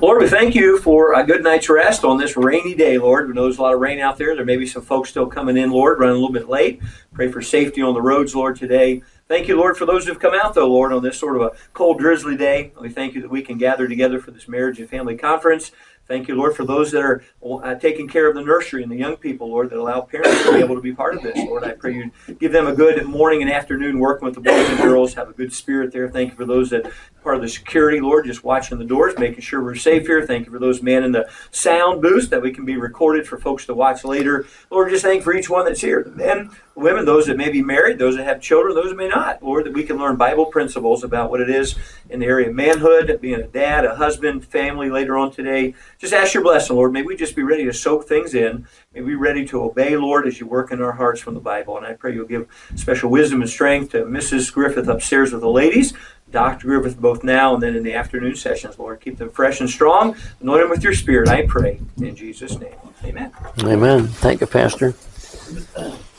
Lord, we thank you for a good night's rest on this rainy day, Lord. We know there's a lot of rain out there. There may be some folks still coming in, Lord, running a little bit late. Pray for safety on the roads, Lord, today. Thank you, Lord, for those who've come out, though, Lord, on this sort of a cold, drizzly day. We thank you that we can gather together for this marriage and family conference. Thank you, Lord, for those that are uh, taking care of the nursery and the young people, Lord, that allow parents to be able to be part of this. Lord, I pray you give them a good morning and afternoon working with the boys and girls. Have a good spirit there. Thank you for those that part of the security, Lord, just watching the doors, making sure we're safe here. Thank you for those men in the sound booth that we can be recorded for folks to watch later. Lord, just thank for each one that's here. The men, women, those that may be married, those that have children, those that may not. Lord, that we can learn Bible principles about what it is in the area of manhood, being a dad, a husband, family later on today. Just ask your blessing, Lord. May we just be ready to soak things in. May we be ready to obey, Lord, as you work in our hearts from the Bible. And I pray you'll give special wisdom and strength to Mrs. Griffith upstairs with the ladies. Dr. Griffith both now and then in the afternoon sessions, Lord. Keep them fresh and strong. Anoint them with your spirit, I pray. In Jesus' name. Amen. Amen. Thank you, Pastor.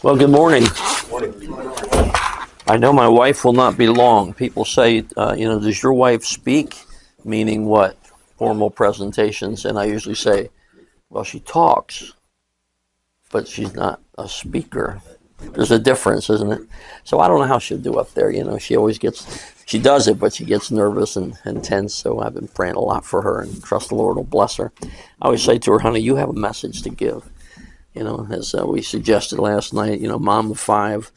Well, good morning. I know my wife will not be long. People say, uh, you know, does your wife speak? Meaning what? Formal presentations. And I usually say, well, she talks, but she's not a speaker. There's a difference, isn't it? So I don't know how she'll do up there. You know, she always gets she does it, but she gets nervous and, and tense. So I've been praying a lot for her and trust the Lord will bless her. I always say to her, honey, you have a message to give. You know, as uh, we suggested last night, you know, mom of five,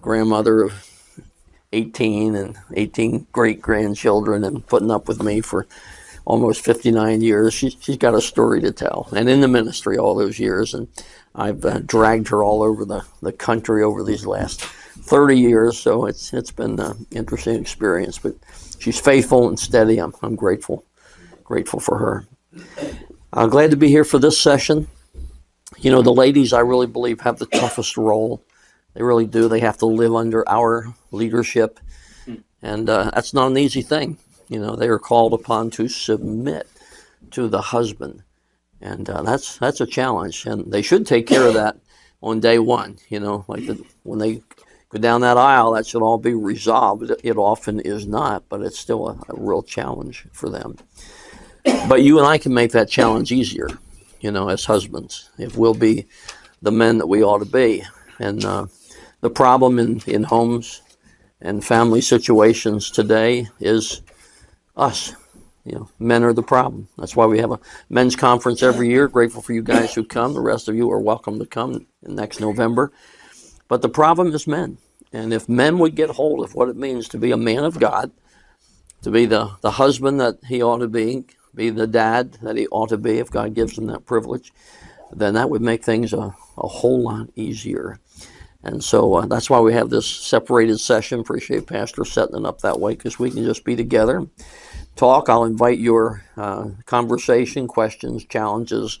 grandmother of 18 and 18 great grandchildren and putting up with me for almost 59 years. She, she's got a story to tell. And in the ministry all those years. And I've uh, dragged her all over the, the country over these last 30 years, so it's it's been an interesting experience. But she's faithful and steady. I'm, I'm grateful, grateful for her. I'm glad to be here for this session. You know, the ladies, I really believe, have the toughest role. They really do. They have to live under our leadership, and uh, that's not an easy thing. You know, they are called upon to submit to the husband, and uh, that's that's a challenge. And they should take care of that on day one. You know, like the, when they go down that aisle, that should all be resolved. It often is not, but it's still a, a real challenge for them. But you and I can make that challenge easier, you know, as husbands, if we'll be the men that we ought to be. And uh, the problem in, in homes and family situations today is us. You know, men are the problem. That's why we have a men's conference every year. Grateful for you guys who come. The rest of you are welcome to come next November. But the problem is men. And if men would get hold of what it means to be a man of God, to be the, the husband that he ought to be, be the dad that he ought to be if God gives him that privilege, then that would make things a, a whole lot easier. And so uh, that's why we have this separated session. Appreciate Pastor setting it up that way because we can just be together, talk. I'll invite your uh, conversation, questions, challenges,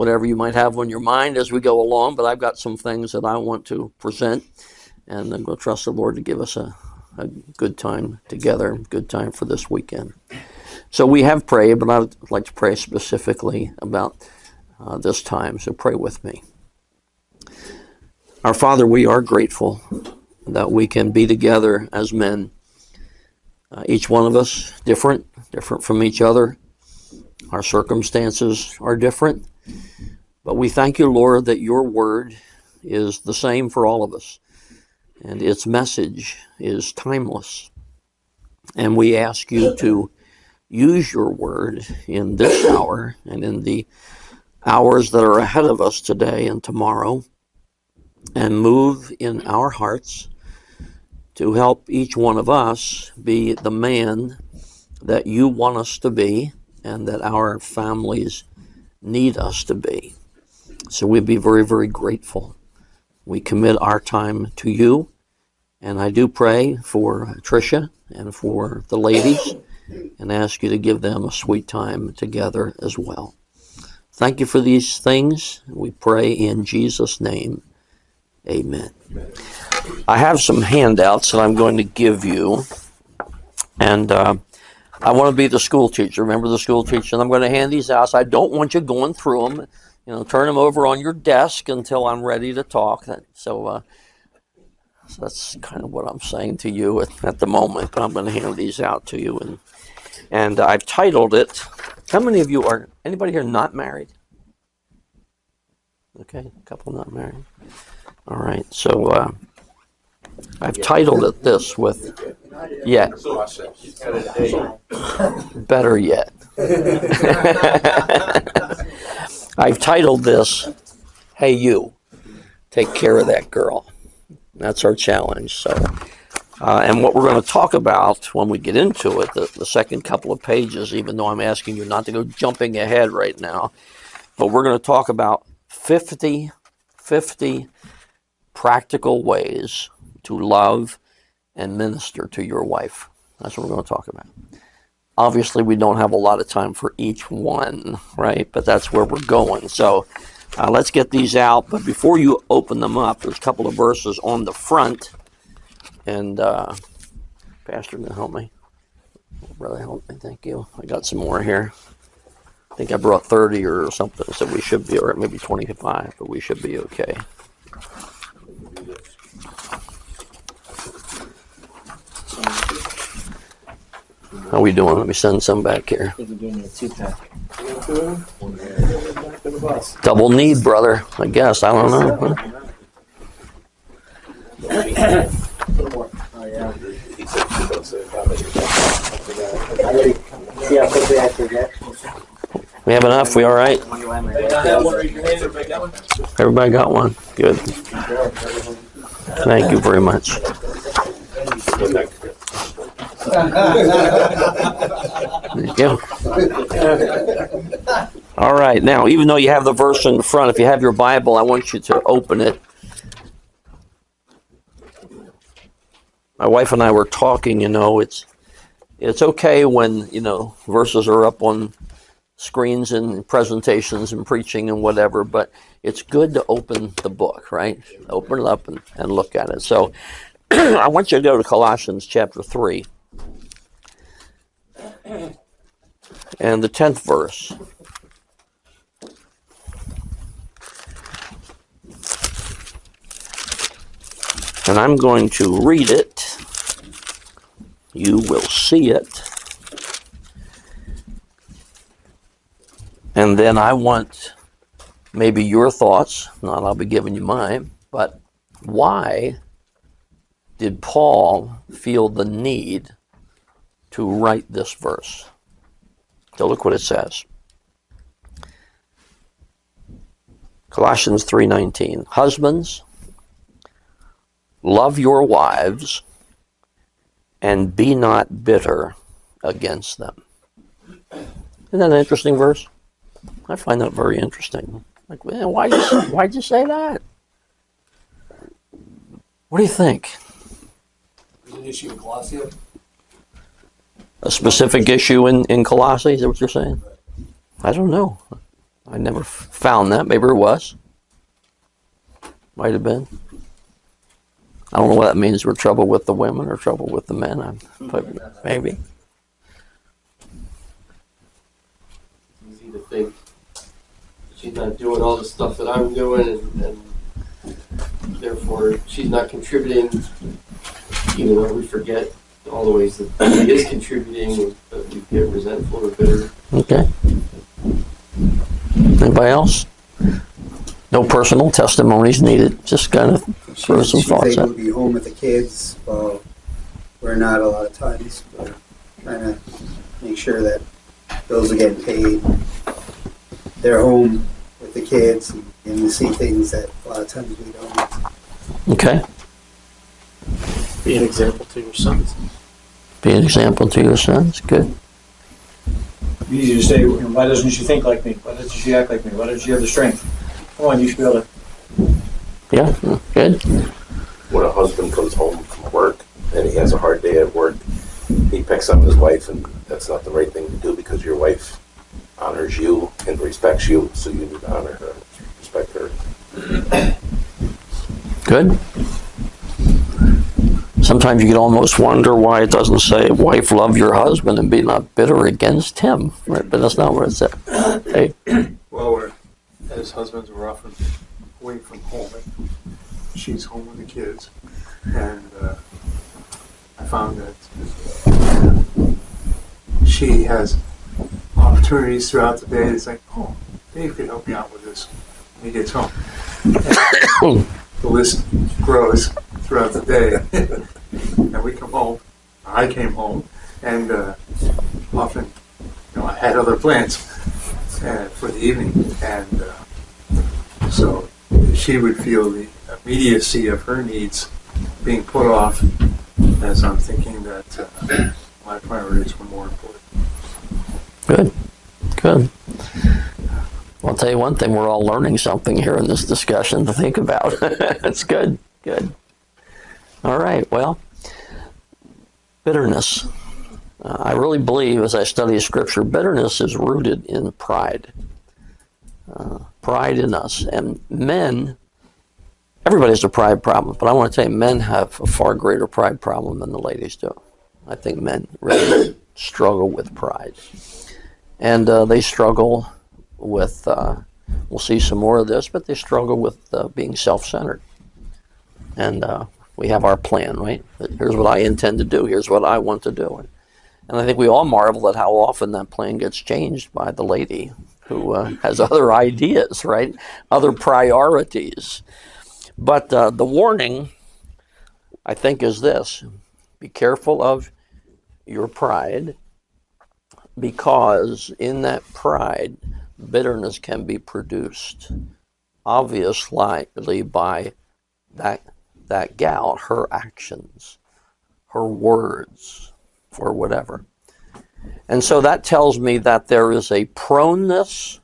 whatever you might have on your mind as we go along. But I've got some things that I want to present, and I'm going to trust the Lord to give us a, a good time together, good time for this weekend. So we have prayed, but I'd like to pray specifically about uh, this time. So pray with me. Our Father, we are grateful that we can be together as men. Uh, each one of us different, different from each other. Our circumstances are different. But we thank you, Lord, that your word is the same for all of us, and its message is timeless. And we ask you to use your word in this hour and in the hours that are ahead of us today and tomorrow, and move in our hearts to help each one of us be the man that you want us to be and that our families need us to be. So we'd be very, very grateful. We commit our time to you. And I do pray for Tricia and for the ladies and ask you to give them a sweet time together as well. Thank you for these things. We pray in Jesus' name. Amen. I have some handouts that I'm going to give you. And uh, I want to be the school teacher. Remember the school teacher? And I'm going to hand these out. I don't want you going through them you know, turn them over on your desk until I'm ready to talk. So, uh, so that's kind of what I'm saying to you at, at the moment. But I'm going to hand these out to you, and and I've titled it How many of you are, anybody here not married? Okay, a couple not married. All right, so uh, I've titled it this with Yet. Better yet. I've titled this, Hey You, Take Care of That Girl. That's our challenge. So, uh, and what we're going to talk about when we get into it, the, the second couple of pages, even though I'm asking you not to go jumping ahead right now, but we're going to talk about 50, 50 practical ways to love and minister to your wife. That's what we're going to talk about. Obviously, we don't have a lot of time for each one, right? But that's where we're going. So uh, let's get these out. But before you open them up, there's a couple of verses on the front. And uh, Pastor can help me. Brother, help me. Thank you. I got some more here. I think I brought 30 or something, so we should be, or maybe 25, but we should be okay. How we doing? Let me send some back here. Double need, brother. I guess. I don't know. We have enough. We all right? Everybody got one. Good. Thank you very much. You. All right. Now, even though you have the verse in front, if you have your Bible, I want you to open it. My wife and I were talking. You know, it's it's okay when you know verses are up on screens and presentations and preaching and whatever, but it's good to open the book, right? Open it up and, and look at it. So I want you to go to Colossians chapter 3 and the 10th verse. And I'm going to read it. You will see it. And then I want maybe your thoughts, not I'll be giving you mine, but why did Paul feel the need to write this verse? So look what it says. Colossians 3:19 Husbands love your wives and be not bitter against them. Isn't that an interesting verse? I find that very interesting. Like, well, why you why'd you say that? What do you think? An issue in. A specific issue in in Colossae? Is that what you're saying? I don't know. I never found that. Maybe it was. Might have been. I don't know what that means. We're trouble with the women or trouble with the men. I'm, maybe. It's easy to think she's not doing all the stuff that I'm doing, and, and therefore she's not contributing. Even though we forget all the ways that he is contributing, but we get resentful or bitter. Okay. Anybody else? No personal testimonies needed. Just kind of throw some She's, she's thoughts able out. to be home with the kids. Well, we're not a lot of times. We're trying to make sure that bills are getting paid. They're home with the kids and, and to see things that a lot of times we don't. Okay. Be an example to your sons. Be an example to your sons. Good. easy to say, you know, why doesn't she think like me? Why doesn't she act like me? Why doesn't she have the strength? Come on, you should be able to. Yeah. Good. when a husband comes home from work and he has a hard day at work, he picks up his wife, and that's not the right thing to do because your wife honors you and respects you, so you need to honor her, respect her. Good. Sometimes you can almost wonder why it doesn't say, "Wife, love your husband and be not bitter against him." Right? But that's not what it said. Hey, Well, we're, as husbands, we're often away from home. She's home with the kids. And uh, I found that she has opportunities throughout the day. It's like, oh, Dave could help me out with this when he gets home. The list grows throughout the day. and we come home. I came home, and uh, often, you know, I had other plans uh, for the evening, and uh, so she would feel the immediacy of her needs being put off as I'm thinking that uh, my priorities were more important. Good. Good. Well, I'll tell you one thing, we're all learning something here in this discussion to think about. it's good. Good. All right. Well, bitterness. Uh, I really believe as I study scripture, bitterness is rooted in pride. Uh, pride in us. And men, everybody has a pride problem, but I want to tell you, men have a far greater pride problem than the ladies do. I think men really struggle with pride. And uh, they struggle with, uh, we'll see some more of this, but they struggle with uh, being self centered. And uh, we have our plan, right? Here's what I intend to do, here's what I want to do. And, I think we all marvel at how often that plan gets changed by the lady who uh, has other ideas, right? Other priorities. But uh, the warning, I think, is this be careful of your pride because in that pride, bitterness can be produced, obviously by that that gal, her actions, her words, or whatever. And so that tells me that there is a proneness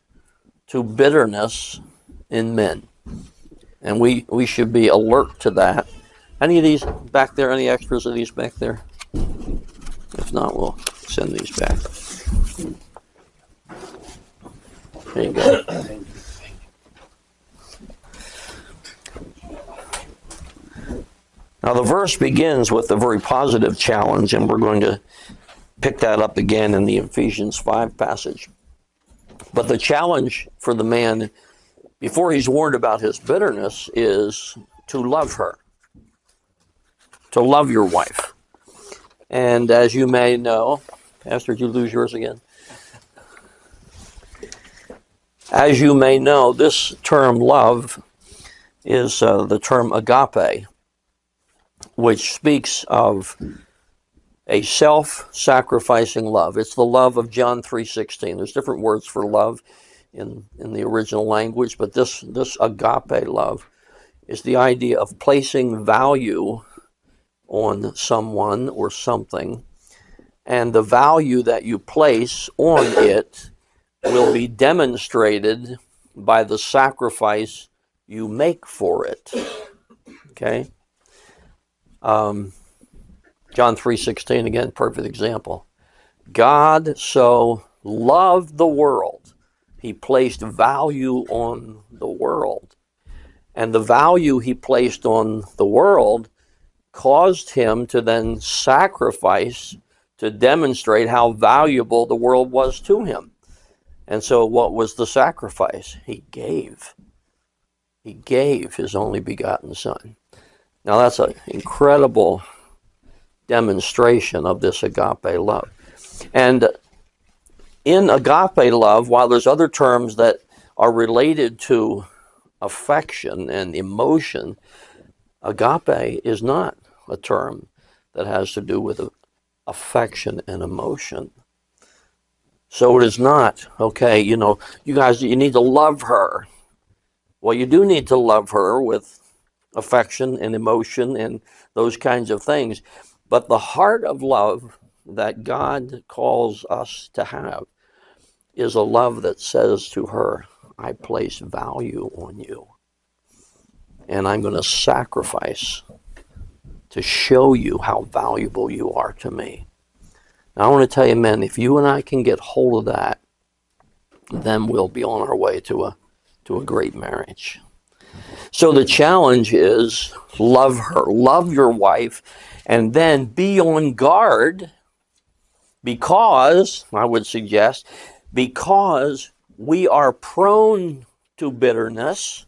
to bitterness in men. And we, we should be alert to that. Any of these back there, any extras of these back there? If not, we'll send these back. There you go. Now, the verse begins with a very positive challenge, and we're going to pick that up again in the Ephesians 5 passage. But the challenge for the man, before he's warned about his bitterness, is to love her, to love your wife. And as you may know, Pastor, did you lose yours again? As you may know, this term love is uh, the term agape, which speaks of a self-sacrificing love. It's the love of John 3:16. There's different words for love in, in the original language, but this this agape love is the idea of placing value on someone or something, and the value that you place on it will be demonstrated by the sacrifice you make for it. Okay. Um, John 3:16 again, perfect example. God so loved the world. He placed value on the world. And the value he placed on the world caused him to then sacrifice to demonstrate how valuable the world was to him. And so, what was the sacrifice? He gave. He gave his only begotten Son. Now, that's an incredible demonstration of this agape love. And in agape love, while there's other terms that are related to affection and emotion, agape is not a term that has to do with affection and emotion. So it is not, okay, you know, you guys, you need to love her. Well, you do need to love her with affection and emotion and those kinds of things. But the heart of love that God calls us to have is a love that says to her, I place value on you. And I'm going to sacrifice to show you how valuable you are to me. Now, I want to tell you, men, if you and I can get hold of that, then we'll be on our way to a, to a great marriage. So the challenge is love her, love your wife, and then be on guard because, I would suggest, because we are prone to bitterness.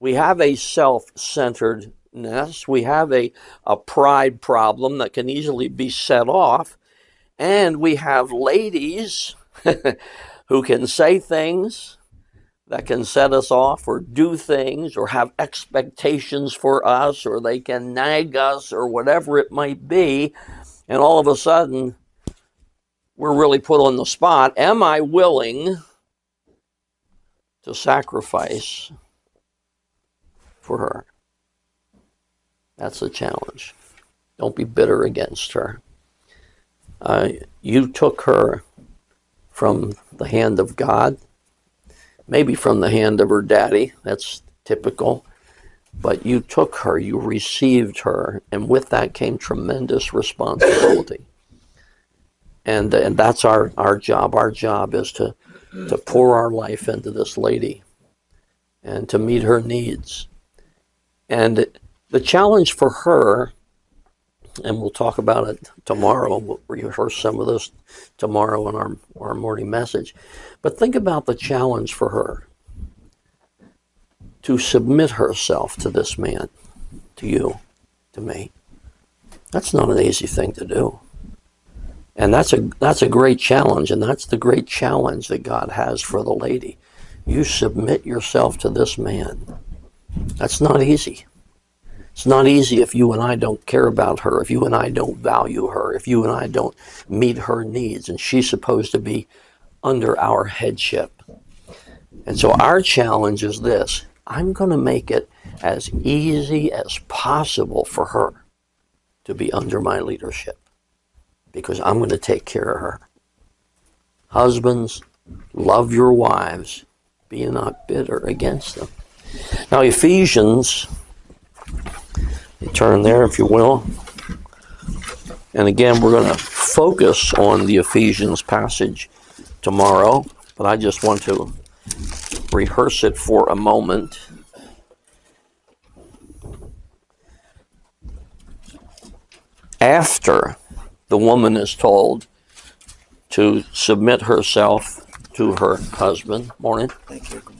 We have a self centeredness. we have a, a pride problem that can easily be set off. And we have ladies who can say things that can set us off or do things or have expectations for us or they can nag us or whatever it might be. And all of a sudden, we're really put on the spot. Am I willing to sacrifice for her? That's the challenge. Don't be bitter against her. Uh, you took her from the hand of God, maybe from the hand of her daddy. That's typical. But you took her, you received her, and with that came tremendous responsibility. And, and that's our, our job. Our job is to, to pour our life into this lady and to meet her needs. And the challenge for her, and we'll talk about it tomorrow, we'll rehearse some of this tomorrow in our, our morning message. But think about the challenge for her to submit herself to this man, to you, to me. That's not an easy thing to do. And that's a that's a great challenge, and that's the great challenge that God has for the lady. You submit yourself to this man. That's not easy. It's not easy if you and I don't care about her, if you and I don't value her, if you and I don't meet her needs, and she's supposed to be under our headship. And so our challenge is this I'm going to make it as easy as possible for her to be under my leadership because I'm going to take care of her. Husbands, love your wives, be not bitter against them. Now, Ephesians you turn there, if you will. And again, we're going to focus on the Ephesians passage tomorrow, but I just want to rehearse it for a moment. After the woman is told to submit herself to her husband, morning. Thank you.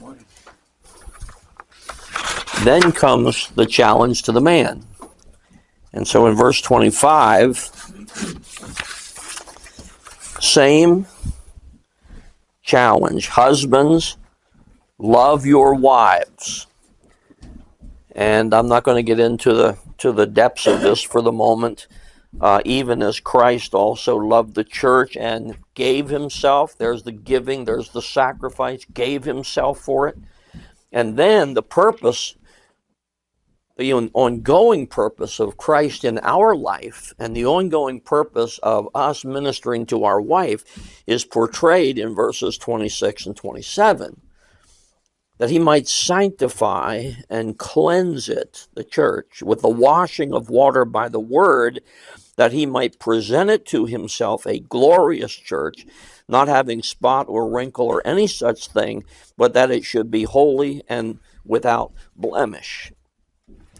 Then comes the challenge to the man. And so in verse 25, same challenge. Husbands, love your wives. And I'm not going to get into the to the depths of this for the moment. Uh, even as Christ also loved the church and gave himself, there's the giving, there's the sacrifice, gave himself for it. And then the purpose the ongoing purpose of Christ in our life and the ongoing purpose of us ministering to our wife is portrayed in verses 26 and 27 that he might sanctify and cleanse it, the church, with the washing of water by the word, that he might present it to himself a glorious church, not having spot or wrinkle or any such thing, but that it should be holy and without blemish.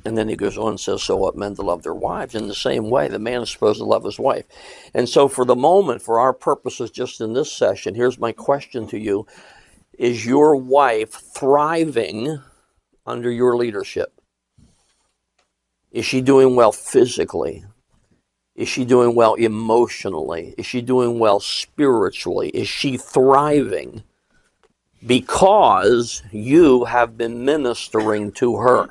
And then he goes on and says, So what men to love their wives. In the same way, the man is supposed to love his wife. And so, for the moment, for our purposes just in this session, here's my question to you Is your wife thriving under your leadership? Is she doing well physically? Is she doing well emotionally? Is she doing well spiritually? Is she thriving because you have been ministering to her?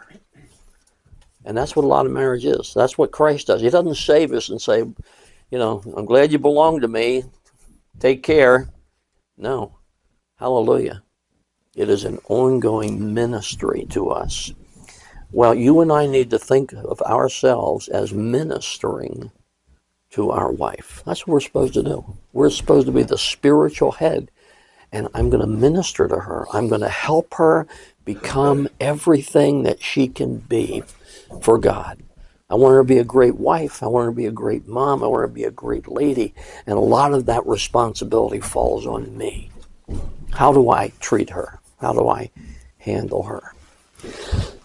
And that's what a lot of marriage is. That's what Christ does. He doesn't save us and say, you know, I'm glad you belong to me. Take care. No. Hallelujah. It is an ongoing ministry to us. Well, you and I need to think of ourselves as ministering to our wife. That's what we're supposed to do. We're supposed to be the spiritual head. And I'm going to minister to her. I'm going to help her become everything that she can be for God. I want her to be a great wife. I want her to be a great mom. I want her to be a great lady. And a lot of that responsibility falls on me. How do I treat her? How do I handle her?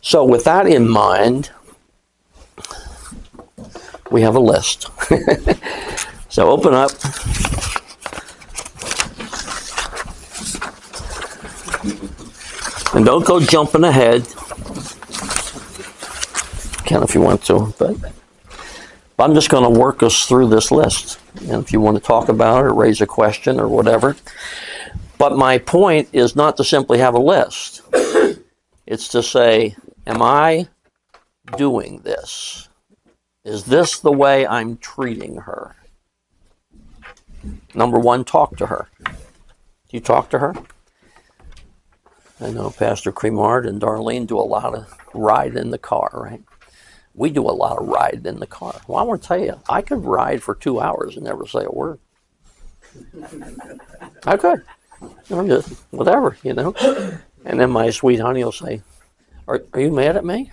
So, with that in mind, we have a list. so, open up. And don't go jumping ahead can if you want to, but I'm just going to work us through this list. And if you want to talk about it or raise a question or whatever. But my point is not to simply have a list. it's to say, am I doing this? Is this the way I'm treating her? Number one, talk to her. Do you talk to her? I know Pastor Cremard and Darlene do a lot of ride in the car, right? We do a lot of ride in the car. Well, I want to tell you, I could ride for two hours and never say a word. I could. I'm just whatever, you know. And then my sweet honey will say, "Are are you mad at me?"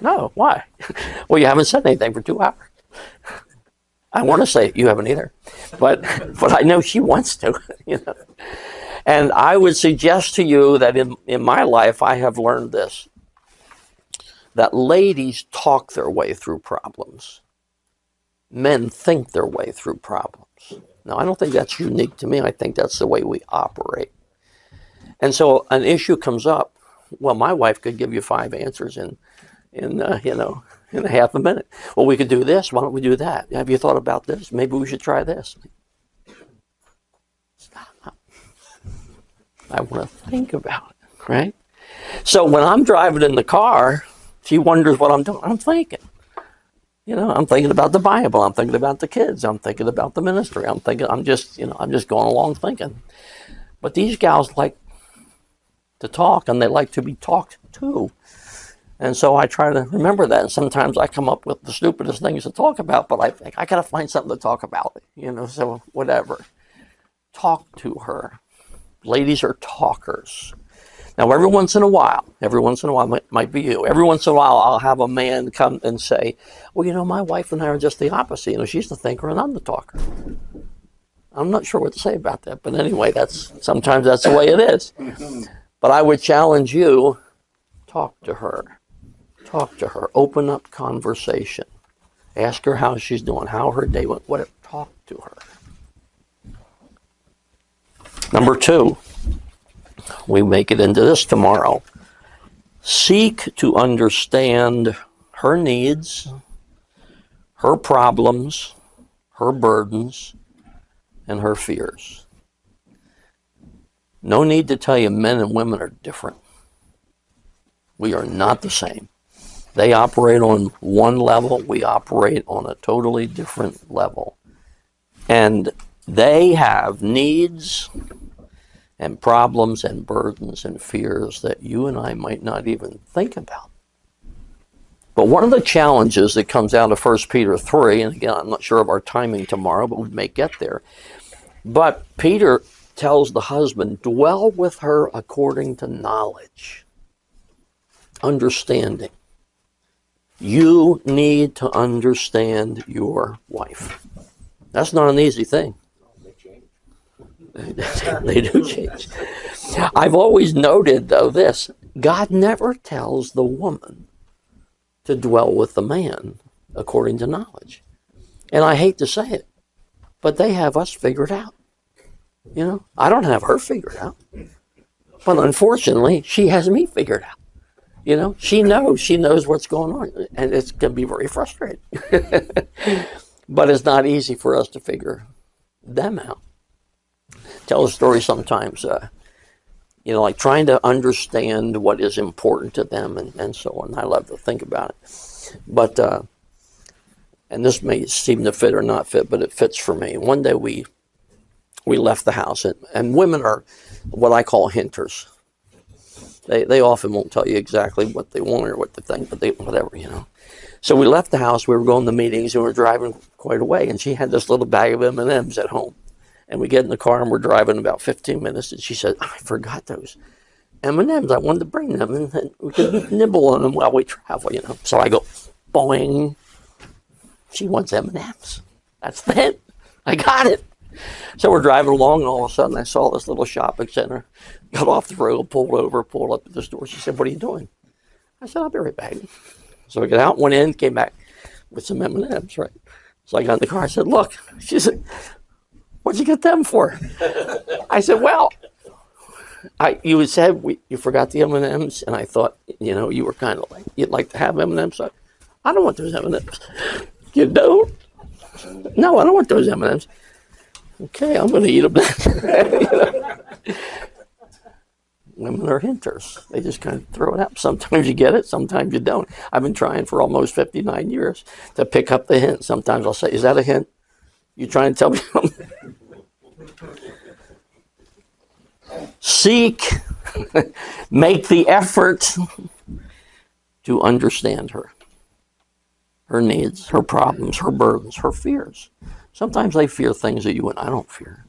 No. Why? well, you haven't said anything for two hours. I want to say you haven't either, but but I know she wants to, you know. And I would suggest to you that in in my life I have learned this that ladies talk their way through problems. Men think their way through problems. Now, I don't think that's unique to me. I think that's the way we operate. And so an issue comes up. Well, my wife could give you five answers in, in uh, you know, in a half a minute. Well, we could do this. Why don't we do that? Have you thought about this? Maybe we should try this. Stop. I want to think about it, right? So when I'm driving in the car, she wonders what I'm doing. I'm thinking. You know, I'm thinking about the Bible. I'm thinking about the kids. I'm thinking about the ministry. I'm thinking, I'm just, you know, I'm just going along thinking. But these gals like to talk and they like to be talked to. And so I try to remember that. And sometimes I come up with the stupidest things to talk about, but I think I got to find something to talk about, you know, so whatever. Talk to her. Ladies are talkers. Now, every once in a while, every once in a while, might, might be you. Every once in a while, I'll have a man come and say, "Well, you know, my wife and I are just the opposite. You know, she's the thinker and I'm the talker." I'm not sure what to say about that, but anyway, that's sometimes that's the way it is. But I would challenge you: talk to her, talk to her, open up conversation, ask her how she's doing, how her day went, what. Talk to her. Number two we make it into this tomorrow. Seek to understand her needs, her problems, her burdens, and her fears. No need to tell you men and women are different. We are not the same. They operate on one level, we operate on a totally different level. And they have needs and problems and burdens and fears that you and I might not even think about. But one of the challenges that comes out of 1 Peter 3, and again, I'm not sure of our timing tomorrow, but we may get there. But Peter tells the husband, dwell with her according to knowledge, understanding. You need to understand your wife. That's not an easy thing. They do change. I've always noted, though, this God never tells the woman to dwell with the man according to knowledge. And I hate to say it, but they have us figured out. You know, I don't have her figured out. But unfortunately, she has me figured out. You know, she knows, she knows what's going on. And it's going to be very frustrating. but it's not easy for us to figure them out tell a story sometimes, uh, you know, like trying to understand what is important to them and, and so on. I love to think about it. But, uh, and this may seem to fit or not fit, but it fits for me. One day we we left the house, and, and women are what I call hinters. They, they often won't tell you exactly what they want or what they think, but they whatever you know. So we left the house. We were going to meetings, and we were driving quite a way. And she had this little bag of M and M's at home. And we get in the car and we're driving about 15 minutes, and she said, "I forgot those M&Ms. I wanted to bring them, and we could nibble on them while we travel, you know." So I go, boing. She wants M&Ms. That's it. I got it. So we're driving along, and all of a sudden I saw this little shopping center. Got off the road, pulled over, pulled up at the store. She said, "What are you doing?" I said, "I'll be right back." So I got out, went in, came back with some M&Ms, right? So I got in the car. I said, "Look," she said, What'd you get them for? I said, well, I you said we, you forgot the M and M's, and I thought you know you were kind of like you'd like to have M and M's. I don't want those M and M's. You don't? No, I don't want those M and M's. Okay, I'm going to eat them. Women are hinters. They just kind of throw it out. Sometimes you get it, sometimes you don't. I've been trying for almost 59 years to pick up the hint. Sometimes I'll say, Is that a hint? You trying to tell me something? Seek, make the effort to understand her, her needs, her problems, her burdens, her fears. Sometimes they fear things that you and I don't fear,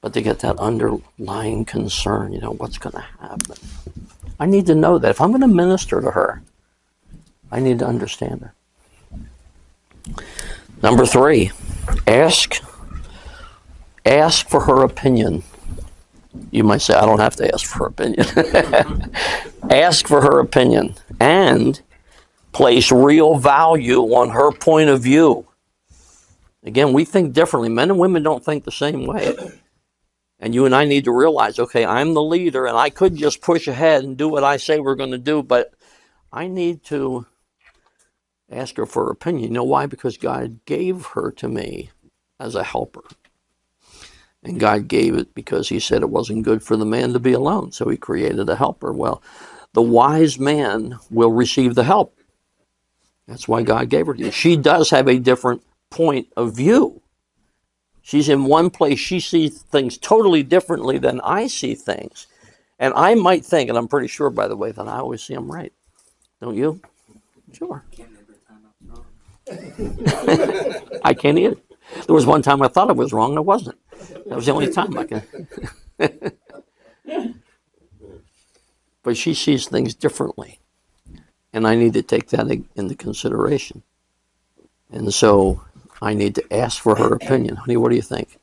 but they get that underlying concern, you know, what's going to happen. I need to know that. If I'm going to minister to her, I need to understand her. Number three, ask ask for her opinion. You might say, I don't have to ask for her opinion. ask for her opinion and place real value on her point of view. Again, we think differently. Men and women don't think the same way. And you and I need to realize okay, I'm the leader and I could just push ahead and do what I say we're going to do, but I need to ask her for her opinion. You know why? Because God gave her to me as a helper. And God gave it because He said it wasn't good for the man to be alone. So He created a helper. Well, the wise man will receive the help. That's why God gave her to you. She does have a different point of view. She's in one place, she sees things totally differently than I see things. And I might think, and I'm pretty sure, by the way, that I always see them right. Don't you? Sure. I can't either. There was one time I thought I was wrong, I wasn't. That was the only time I can. but she sees things differently. And I need to take that into consideration. And so I need to ask for her opinion. Honey, what do you think?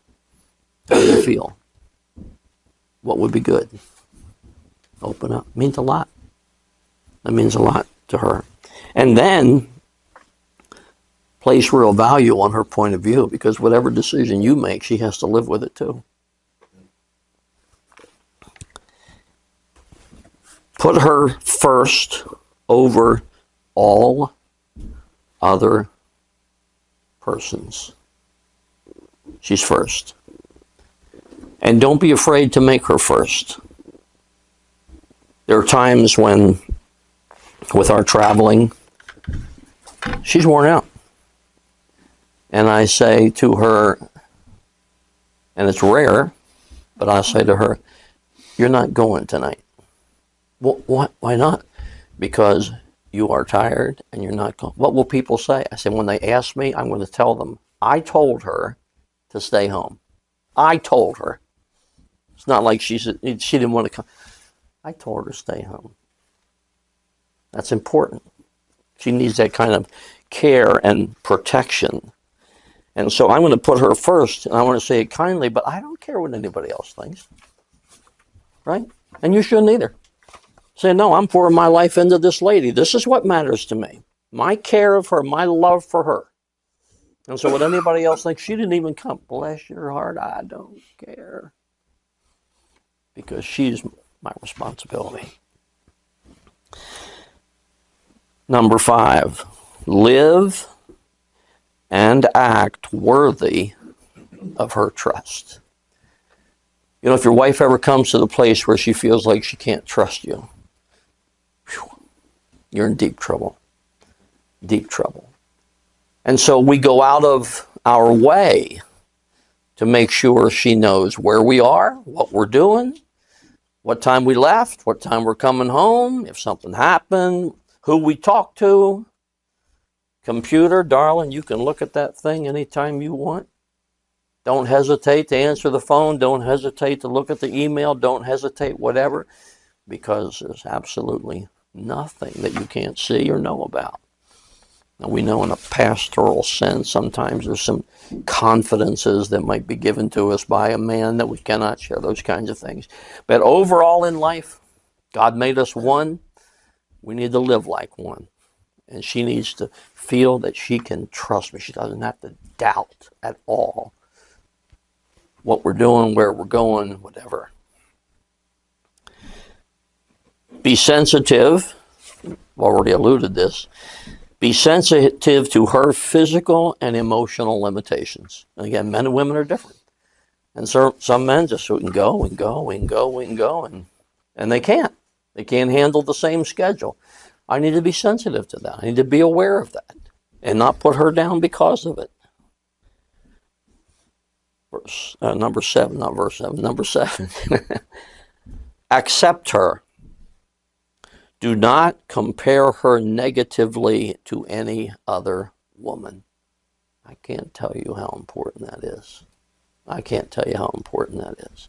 How do you feel? What would be good? Open up. Means a lot. That means a lot to her. And then place real value on her point of view because whatever decision you make, she has to live with it too. Put her first over all other persons. She's first. And don't be afraid to make her first. There are times when, with our traveling, she's worn out and I say to her, and it's rare, but I say to her, You're not going tonight. Well, what? Why not? Because you are tired and you're not going. What will people say? I said, When they ask me, I'm going to tell them, I told her to stay home. I told her. It's not like she she didn't want to come. I told her to stay home. That's important. She needs that kind of care and protection and so I'm going to put her first, and I want to say it kindly, but I don't care what anybody else thinks. Right? And you shouldn't either. Say, no, I'm pouring my life into this lady. This is what matters to me. My care of her, my love for her. And so what anybody else thinks, she didn't even come. Bless your heart, I don't care. Because she's my responsibility. Number five, live and act worthy of her trust. You know, if your wife ever comes to the place where she feels like she can't trust you, you're in deep trouble. Deep trouble. And so we go out of our way to make sure she knows where we are, what we're doing, what time we left, what time we're coming home, if something happened, who we talked to, Computer, darling, you can look at that thing anytime you want. Don't hesitate to answer the phone. Don't hesitate to look at the email. Don't hesitate, whatever, because there's absolutely nothing that you can't see or know about. Now, we know in a pastoral sense, sometimes there's some confidences that might be given to us by a man that we cannot share, those kinds of things. But overall in life, God made us one. We need to live like one. And she needs to feel that she can trust me. She doesn't have to doubt at all what we're doing, where we're going, whatever. Be sensitive. I've already alluded this. Be sensitive to her physical and emotional limitations. And again, men and women are different. And so some men just can go and go and go and go and and they can't. They can't handle the same schedule. I need to be sensitive to that. I need to be aware of that and not put her down because of it. Verse uh, number seven, not verse seven, number seven. Accept her. Do not compare her negatively to any other woman. I can't tell you how important that is. I can't tell you how important that is.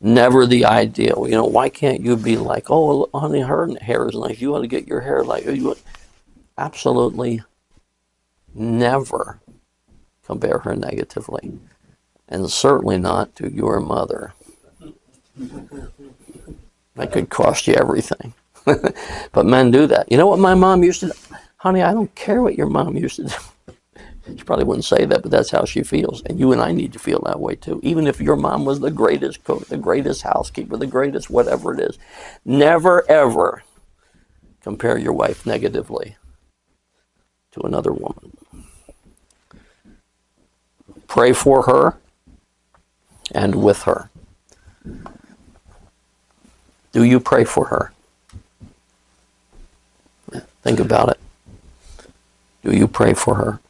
Never the ideal. You know, why can't you be like, oh, honey, her hair is nice. You want to get your hair like oh, you. Want... Absolutely never compare her negatively. And certainly not to your mother. That could cost you everything. but men do that. You know what my mom used to do? Honey, I don't care what your mom used to do. She probably wouldn't say that, but that's how she feels. And you and I need to feel that way too. Even if your mom was the greatest cook, the greatest housekeeper, the greatest whatever it is, never ever compare your wife negatively to another woman. Pray for her and with her. Do you pray for her? Think about it. Do you pray for her?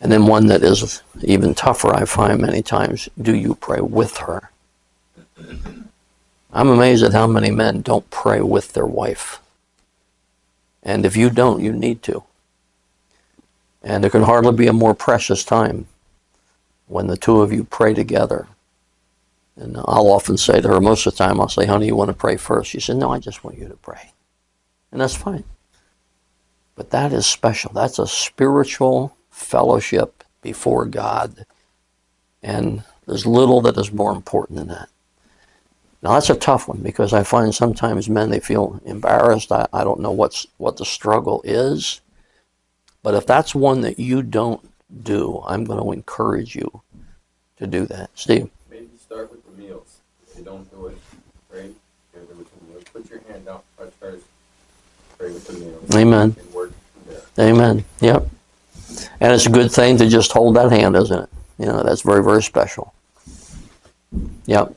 And then one that is even tougher, I find many times, do you pray with her? I'm amazed at how many men don't pray with their wife. And if you don't, you need to. And there can hardly be a more precious time when the two of you pray together. And I'll often say to her, most of the time, I'll say, honey, you want to pray first? She said, no, I just want you to pray. And that's fine. But that is special. That's a spiritual fellowship before God. And there's little that is more important than that. Now that's a tough one because I find sometimes men they feel embarrassed. I, I don't know what's what the struggle is. But if that's one that you don't do, I'm going to encourage you to do that. Steve. Maybe start with the meals. If you don't do it, pray together with the meals. Put your hand out, touch hers, pray with the meals. Amen. And work from there. Amen. Yep. And it's a good thing to just hold that hand, isn't it? You know, that's very, very special. Yep.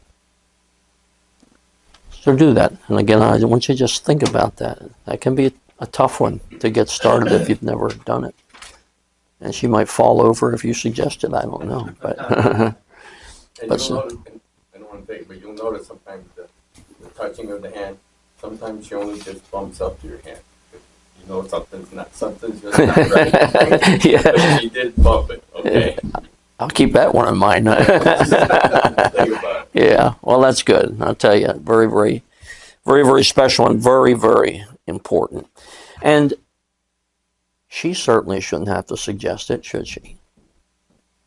So do that. And again, I want you to just think about that. That can be a, a tough one to get started if you've never done it. And she might fall over if you suggest it. I don't know. But But you'll so- notice, I don't want to take but you'll notice sometimes the, the touching of the hand, sometimes she only just bumps up to your hand. You know something's not, something's just not right. Yeah. But she did bump it, okay? I'll keep that one in mind. Think about it. Yeah, well, that's good. I'll tell you, very, very, very, very special and very, very important. And she certainly shouldn't have to suggest it, should she?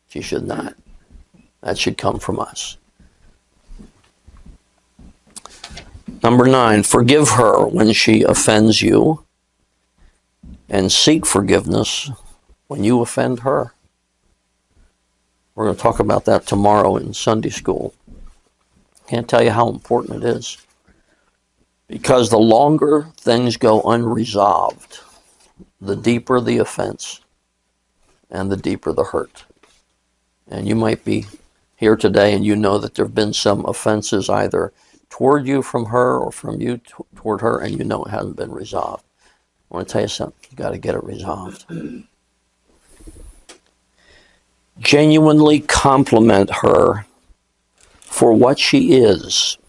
She should not. That should come from us. Number nine, forgive her when she offends you and seek forgiveness when you offend her. We're going to talk about that tomorrow in Sunday school. Can't tell you how important it is. Because the longer things go unresolved, the deeper the offense and the deeper the hurt. And you might be here today and you know that there have been some offenses either toward you from her or from you t- toward her, and you know it hasn't been resolved. I want to tell you something. Got to get it resolved. Genuinely compliment her for what she is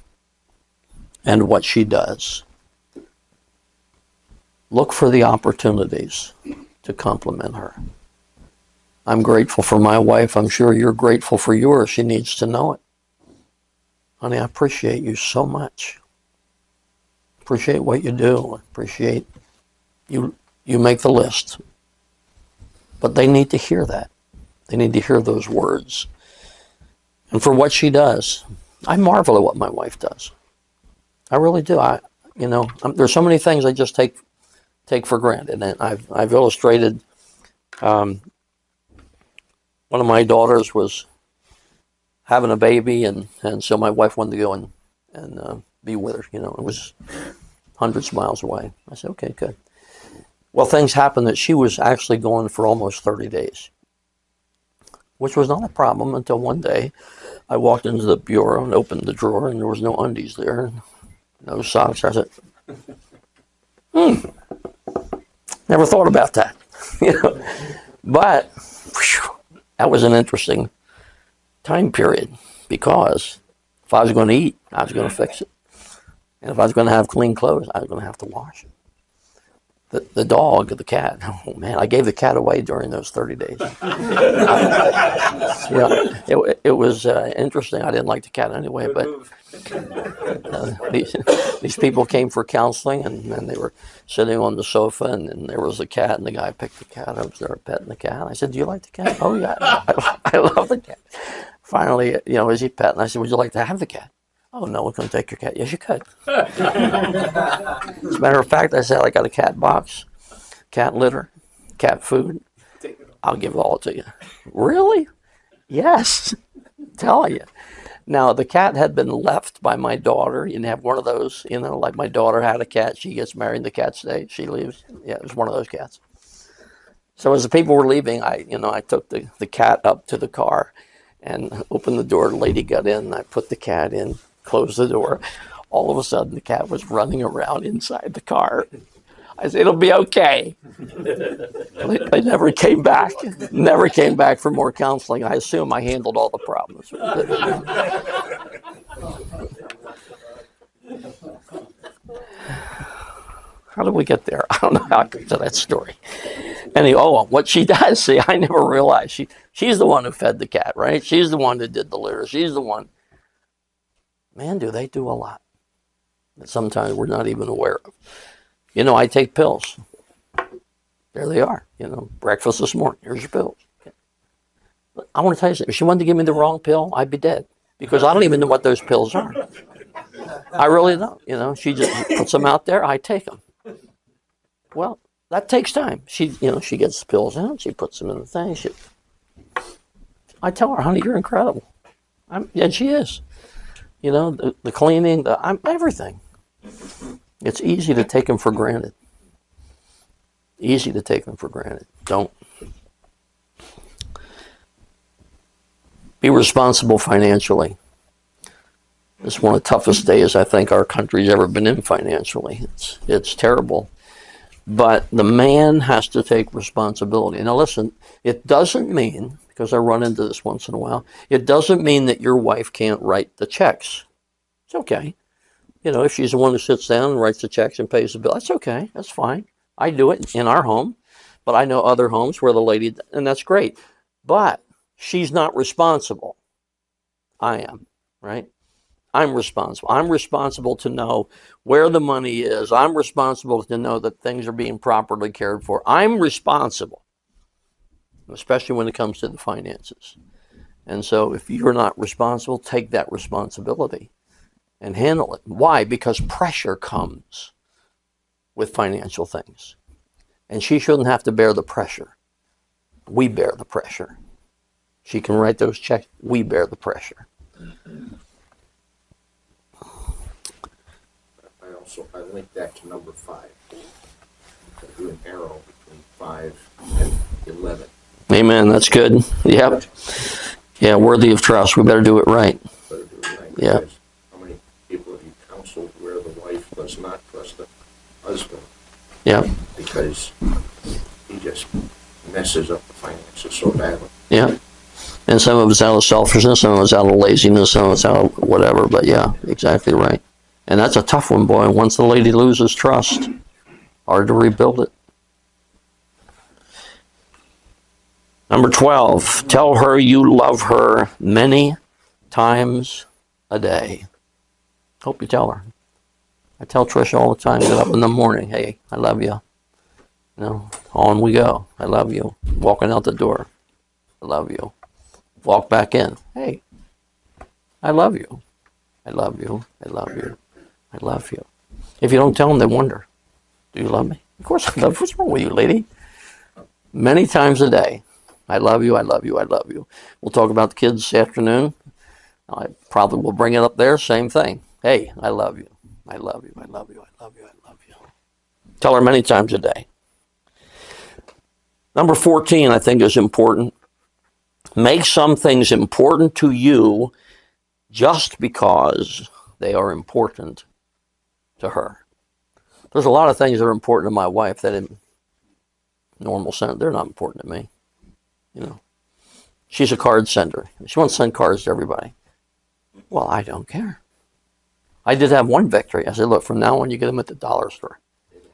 and what she does. Look for the opportunities to compliment her. I'm grateful for my wife. I'm sure you're grateful for yours. She needs to know it. Honey, I appreciate you so much. Appreciate what you do. Appreciate you you make the list. But they need to hear that. They need to hear those words. And for what she does, I marvel at what my wife does. I really do. I, you know, um there's so many things I just take take for granted, and I've I've illustrated. Um, one of my daughters was having a baby, and and so my wife wanted to go and and uh, be with her. You know, it was hundreds of miles away. I said, okay, good. Well, things happened that she was actually going for almost 30 days. which was not a problem until one day I walked into the bureau and opened the drawer and there was no undies there, no socks. I said, hmm, never thought about that. you know, but phew, that was an interesting time period because if I was going to eat, I was going to fix it. And if I was going to have clean clothes, I was going to have to wash it. The, the dog, the cat, oh man, I gave the cat away during those 30 days. yeah, it, it was uh, interesting. I didn't like the cat anyway, but uh, these, these people came for counseling and, and they were sitting on the sofa and, and there was a cat and the guy picked the cat up. Were petting the cat. I said, Do you like the cat? Oh, yeah, I, I love the cat. Finally, you know, is he pet? And I said, Would you like to have the cat? Oh, no, going to take your cat. Yes, you could. As a matter of fact, I said, I got a cat box, cat litter, cat food. I'll give it all to you. Really? Yes. Tell you. Now, the cat had been left by my daughter. You have one of those, you know, like my daughter had a cat. She gets married, the cat stays. She leaves. Yeah, it was one of those cats. So as the people were leaving, I, you know, I took the, the cat up to the car and opened the door. The lady got in. I put the cat in, closed the door. All of a sudden, the cat was running around inside the car. I said, it'll be okay. they, never came back. Never came back for more counseling. I assume I handled all the problems. How did we get there? I don't know how I got to that story. Anyway, oh, what she does, see, I never realized she she's the one who fed the cat, right? She's the one that did the litter. She's the one. Man, do they do a lot that sometimes we're not even aware of. You know, I take pills. There they are. You know, breakfast this morning. Here's your pills. But I want to tell you something. If she wanted to give me the wrong pill, I'd be dead because I don't even know what those pills are. I really don't. You know, she just puts them out there. I take them. Well, that takes time. She, you know, she gets the pills out. She puts them in the thing. She, I tell her, honey, you're incredible. I'm, and she is. You know, the, the cleaning, the I'm, everything. It's easy to take them for granted. Easy to take them for granted. Don't. Be responsible financially. Is one of the toughest days I think our country's ever been in financially. It's it's terrible. But the man has to take responsibility. Now listen, it doesn't mean, because I run into this once in a while, it doesn't mean that your wife can't write the checks. It's okay. You know, if she's the one who sits down and writes the checks and pays the bill, that's okay. That's fine. I do it in our home, but I know other homes where the lady, and that's great. But she's not responsible. I am, right? I'm responsible. I'm responsible to know where the money is. I'm responsible to know that things are being properly cared for. I'm responsible, especially when it comes to the finances. And so if you're not responsible, take that responsibility and handle it. Why? Because pressure comes with financial things. And she shouldn't have to bear the pressure. We bear the pressure. She can write those checks. We bear the pressure. I also, I link that to number five. I Do an arrow between five and eleven. Amen. That's good. Yep. Yeah, worthy of trust. We better do it right. Do it right. Yeah. How many people have you counseled where the wife does not trust the husband Yep. because he just messes up the finances so badly? Yeah. And some of it's out of selfishness, some of it's out of laziness, some of it's out of whatever. But yeah, exactly right. And that's a tough one, boy. Once the lady loses trust, hard to rebuild it. Number 12, tell her you love her many times a day. Hope you tell her. I tell Trish all the time, get up in the morning, hey, I love you. You know, on we go. I love you. Walking out the door, I love you. Walk back in, hey, I love you. I love you. I love you. I love you. If you don't tell them, they wonder, do you love me? Of course I love you. What's wrong with you, lady? Many times a day. I love you. I love you. I love you. We'll talk about the kids this afternoon. I probably will bring it up there. Same thing. Hey, I love you. I love you. I love you. I love you. I love you. Tell her many times a day. Number 14, I think, is important. Make some things important to you just because they are important to her. There's a lot of things that are important to my wife that in normal sense, they're not important to me. You know, she's a card sender. She wants to send cards to everybody. Well, I don't care. I did have one victory. I said, look, from now on, you get them at the dollar store.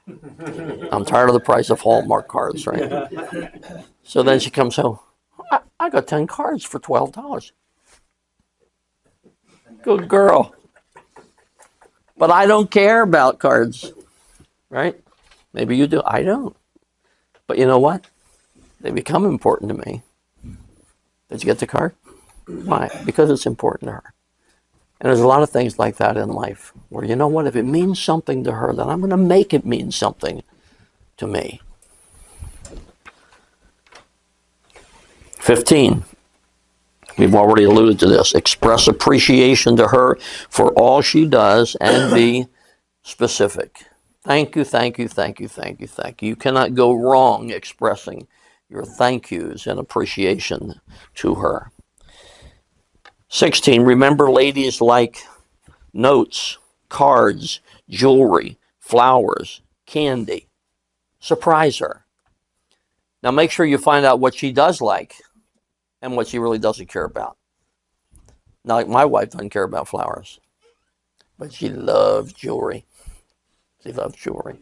I'm tired of the price of Hallmark cards, right? So then she comes home. I, I got 10 cards for $12. Good girl. But I don't care about cards, right? Maybe you do. I don't. But you know what? They become important to me. Did you get the card? Why? Because it's important to her. And there's a lot of things like that in life where, you know what, if it means something to her, then I'm going to make it mean something to me. 15. We've already alluded to this. Express appreciation to her for all she does and be specific. Thank you, thank you, thank you, thank you, thank you. You cannot go wrong expressing your thank yous and appreciation to her. 16. Remember, ladies like notes, cards, jewelry, flowers, candy. Surprise her. Now, make sure you find out what she does like and what she really doesn't care about. Now, like my wife doesn't care about flowers, but she loves jewelry. She loves jewelry.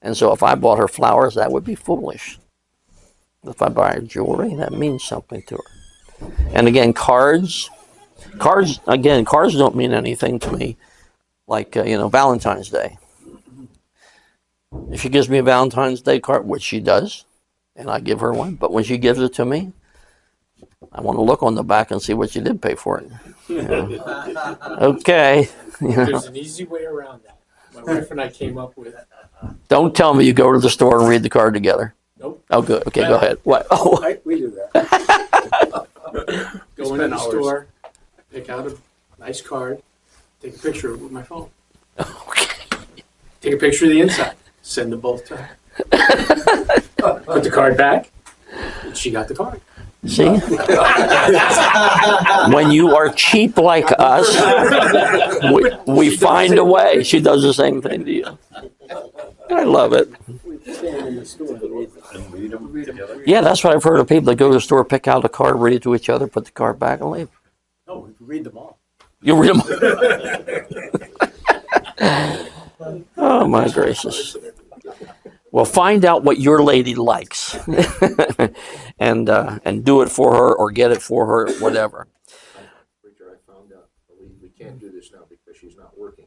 And so if I bought her flowers, that would be foolish. If I buy her jewelry, that means something to her. And again, cards. Cards, again, cards don't mean anything to me like, uh, you know, Valentine's Day. If she gives me a Valentine's Day card, which she does, and I give her one, but when she gives it to me, I want to look on the back and see what she did pay for it. You know. Okay. You know. There's an easy way around that. My wife and I came up with. Don't tell me you go to the store and read the card together. Nope. Oh, good. Okay, go ahead. What? Oh, I, we do that. Go into the store, pick out a nice card, take a picture of it with my phone. Okay. Take a picture of the inside, send them both to her. Put the card back, and she got the card. see? when you are cheap like us, we, we find a way. She does the same thing to you. I love it. Stand in the store and read them. Yeah, that's what I've heard of people that go to the store, pick out a card, read it to each other, put the card back, and leave. No, we read them all. You read them. oh my gracious. Well, find out what your lady likes, and uh, and do it for her, or get it for her, whatever. Preacher, I found out, we, we can't do this now because she's not working.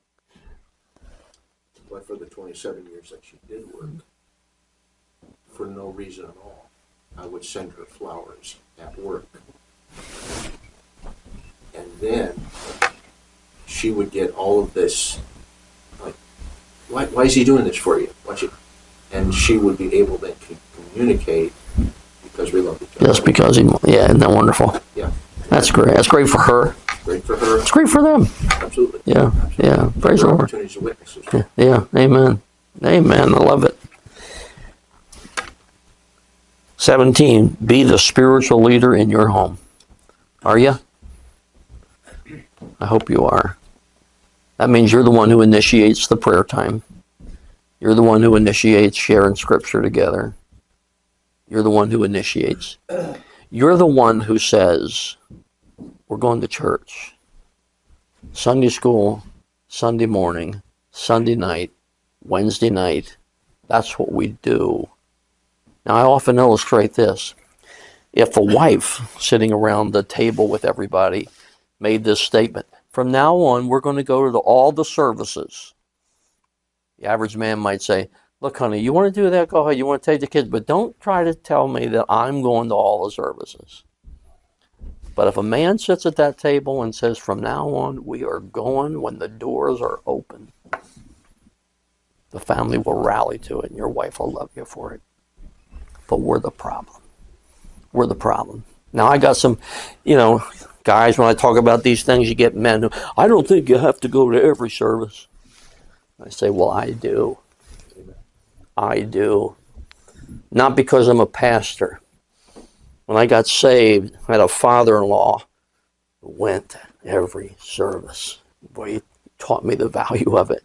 But for the twenty-seven years that she did work, for no reason at all, I would send her flowers at work. And then she would get all of this, like, why, why is he doing this for you? Why you? And she would be able then to communicate because we love each other. Just because he, yeah, isn't that wonderful? Yeah. That's great. That's great for her. Great for her, It's great for them. absolutely. Yeah, yeah. Praise the Lord. Opportunities to witness. Yeah, yeah. Amen. Amen. I love it. 17. Be the spiritual leader in your home. Are you? I hope you are. That means you're the one who initiates the prayer time. You're the one who initiates sharing scripture together. You're the one who initiates. You're the one who says, We're going to church. Sunday school, Sunday morning, Sunday night, Wednesday night. That's what we do. Now, I often illustrate this. If a wife sitting around the table with everybody made this statement, from now on, we're going to go to all the services. The average man might say, Look, honey, you want to do that? Go ahead. You want to take the kids, but don't try to tell me that I'm going to all the services. But if a man sits at that table and says, From now on, we are going when the doors are open, the family will rally to it and your wife will love you for it. But we're the problem. We're the problem. Now, I got some, you know, guys, when I talk about these things, you get men who, I don't think you have to go to every service. I say, Well, I do. I do. Not because I'm a pastor, When I got saved, I had a father-in-law who went every service. Boy, he taught me the value of it.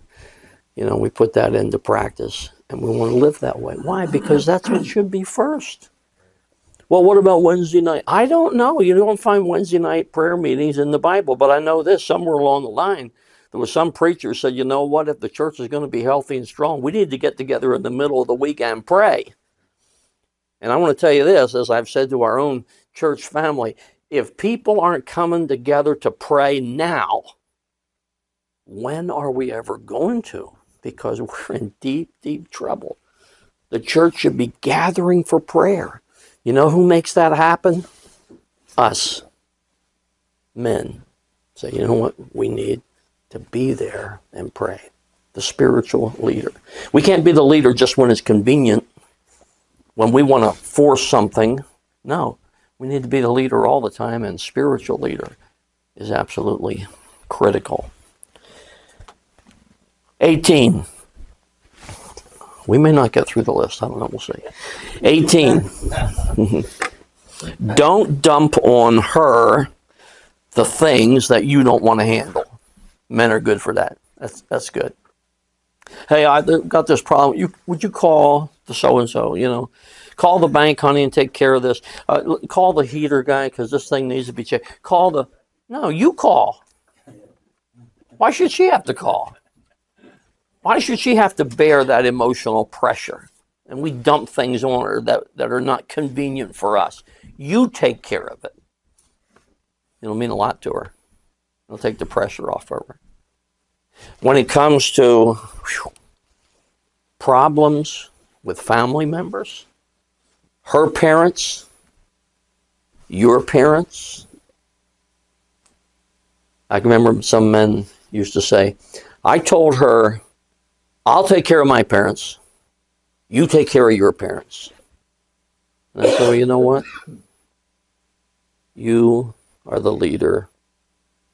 You know, we put that into practice, and we want to live that way. Why? Because that's what should be first. Well, what about Wednesday night? I don't know. You don't find Wednesday night prayer meetings in the Bible, but I know this somewhere along the line, there was some preacher said, you know what? If the church is going to be healthy and strong, we need to get together in the middle of the week and pray. And I want to tell you this, as I've said to our own church family, if people aren't coming together to pray now, when are we ever going to? Because we're in deep, deep trouble. The church should be gathering for prayer. You know who makes that happen? Us, men. Say, you know what? We need to be there and pray. The spiritual leader. We can't be the leader just when it's convenient, when we want to force something. No, we need to be the leader all the time, and spiritual leader is absolutely critical. 18. We may not get through the list. I don't know. We'll see. 18. don't dump on her the things that you don't want to handle. Men are good for that. That's that's good. Hey, I got this problem. You would you call the so and so? You know, call the bank, honey, and take care of this. Uh, call the heater guy because this thing needs to be checked. Call the no, you call. Why should she have to call? Why should she have to bear that emotional pressure? And we dump things on her that, that are not convenient for us. You take care of it. It'll mean a lot to her. It'll take the pressure off of her. When it comes to whew, problems with family members, her parents, your parents, I remember some men used to say, I told her I'll take care of my parents. You take care of your parents. And I said, well, you know what? You are the leader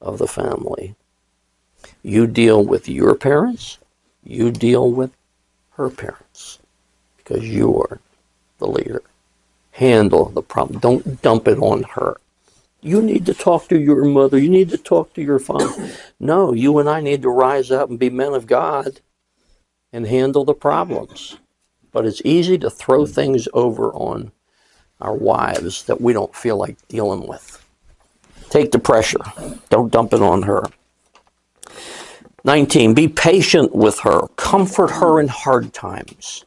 of the family. You deal with your parents. You deal with her parents because you are the leader. Handle the problem. Don't dump it on her. You need to talk to your mother. You need to talk to your father. No, you and I need to rise up and be men of God and handle the problems. But it's easy to throw mm. things over on our wives that we don't feel like dealing with. Take the pressure, don't dump it on her. 19. Be patient with her, comfort her in hard times.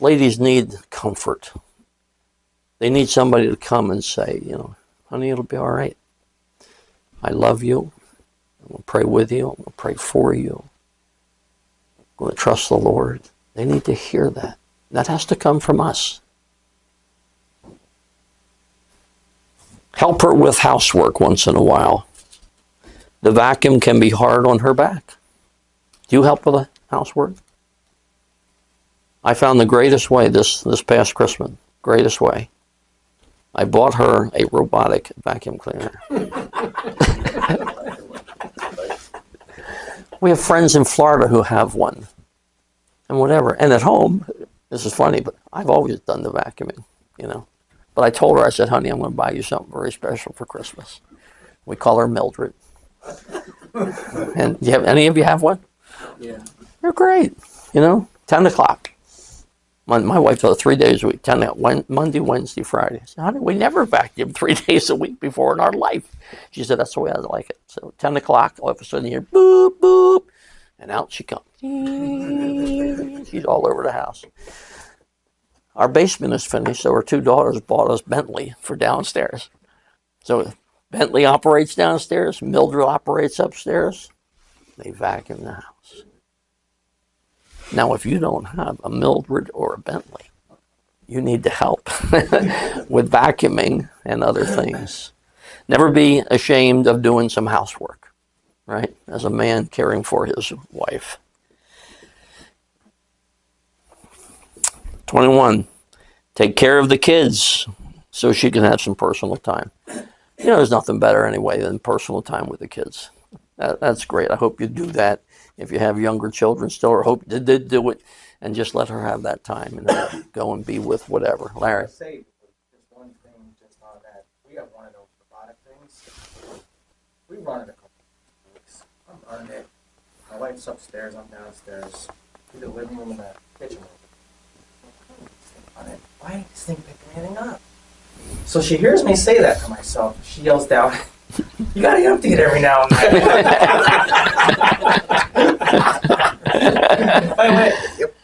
Ladies need comfort. They need somebody to come and say, you know, honey, it'll be all right. I love you. I'm going to pray with you. I'm going to pray for you to trust the Lord. They need to hear that. That has to come from us. Help her with housework once in a while. The vacuum can be hard on her back. Do you help with the housework? I found the greatest way this, this past Christmas. Greatest way. I bought her a robotic vacuum cleaner. we have friends in Florida who have one and whatever. And at home, this is funny, but I've always done the vacuuming, you know. But I told her, I said, honey, I'm going to buy you something very special for Christmas. We call her Mildred. and do you have any of you have one? Yeah. They're great, you know. Ten o'clock. My, my wife does three days a week. Ten o'clock, Monday, Wednesday, Friday. I said, honey, we never vacuum three days a week before in our life. She said that's the way I like it. So ten o'clock, all of a sudden you hear boop boop, and out she comes. She's all over the house. Our basement is finished, so our two daughters bought us Bentley for downstairs. So Bentley operates downstairs, Mildred operates upstairs. They vacuum the house. Now, if you don't have a Mildred or a Bentley, you need to help with vacuuming and other things. Never be ashamed of doing some housework, right? As a man caring for his wife. 21. Take care of the kids so she can have some personal time. You know, there's nothing better anyway than personal time with the kids. That, that's great. I hope you do that if you have younger children still, or hope you did do it, and just let her have that time and go and be with whatever. Larry. We run it my wife's upstairs, I'm downstairs. We the living room and the kitchen room. Why ain't this thing picking anything up? So she hears me say that to myself. She yells down, You gotta empty it every now and then. I went,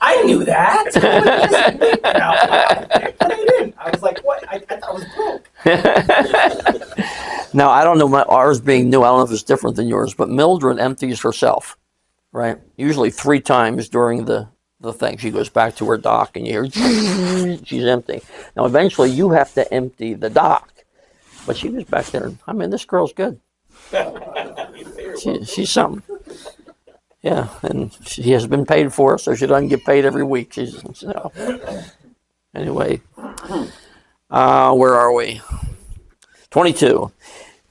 I knew that. But I didn't. I was like, what? I, I it was broke. now I don't know my ours being new. I don't know if it's different than yours, but Mildred empties herself, right? Usually three times during the the thing. She goes back to her dock, and you hear she's empty. Now eventually you have to empty the dock, but she was back there. I mean, this girl's good. She, she's something. Yeah, and she has been paid for, so she doesn't get paid every week. She's so. Anyway, uh, where are we? 22.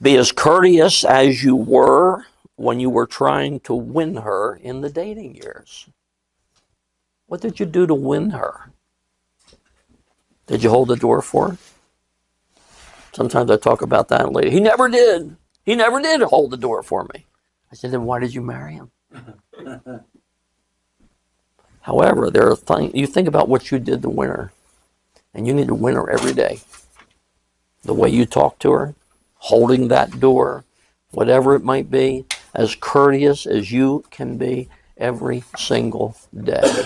Be as courteous as you were when you were trying to win her in the dating years. What did you do to win her? Did you hold the door for her? Sometimes I talk about that later. He never did. He never did hold the door for me. I said, then why did you marry him? However, there are things you think about what you did to win her, and you need to win her every day. The way you talk to her, holding that door, whatever it might be, as courteous as you can be every single day.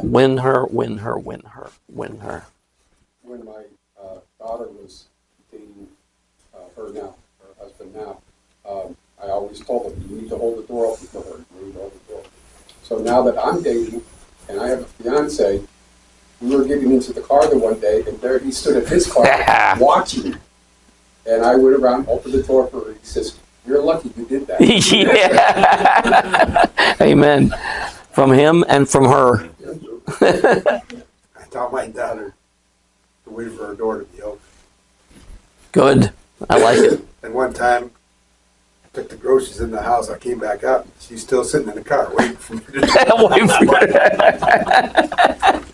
Win her, win her, win her, win her. when my uh, daughter was dating her now, her husband now, um, I always told her, you need to hold the door open for her. You need to hold the door. So now that I'm dating and I have a fiance, we were getting into the car the one day, and there he stood at his car watching. And I went around, opened the door for her. He says, "You're lucky you did that." yeah. Amen. From him and from her. I taught my daughter to wait for her door to be open. Good. I like it. And one time, I took the groceries in the house. I came back up. She's still sitting in the car waiting for me to. For